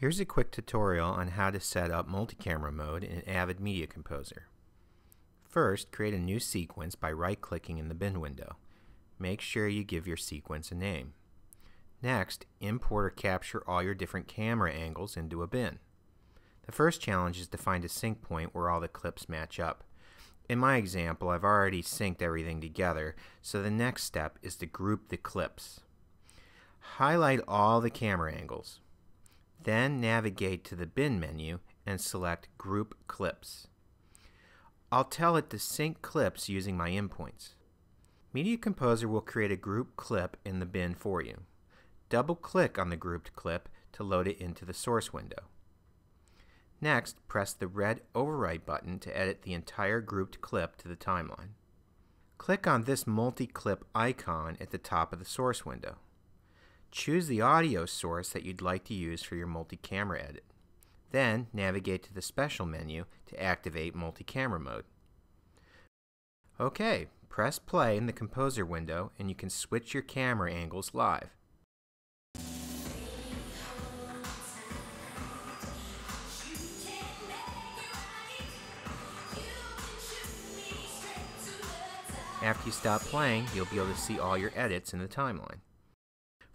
Here's a quick tutorial on how to set up multi-camera mode in Avid Media Composer. First, create a new sequence by right-clicking in the bin window. Make sure you give your sequence a name. Next, import or capture all your different camera angles into a bin. The first challenge is to find a sync point where all the clips match up. In my example, I've already synced everything together, so the next step is to group the clips. Highlight all the camera angles. Then navigate to the bin menu and select Group Clips. I'll tell it to sync clips using my in points. Media Composer will create a group clip in the bin for you. Double-click on the grouped clip to load it into the source window. Next, press the red Overwrite button to edit the entire grouped clip to the timeline. Click on this multi-clip icon at the top of the source window. Choose the audio source that you'd like to use for your multi-camera edit. Then navigate to the Special menu to activate multi-camera mode. OK, press play in the Composer window and you can switch your camera angles live. After you stop playing, you'll be able to see all your edits in the timeline.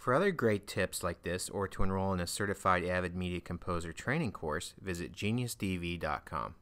For other great tips like this or to enroll in a certified Avid Media Composer training course, visit geniusdv.com.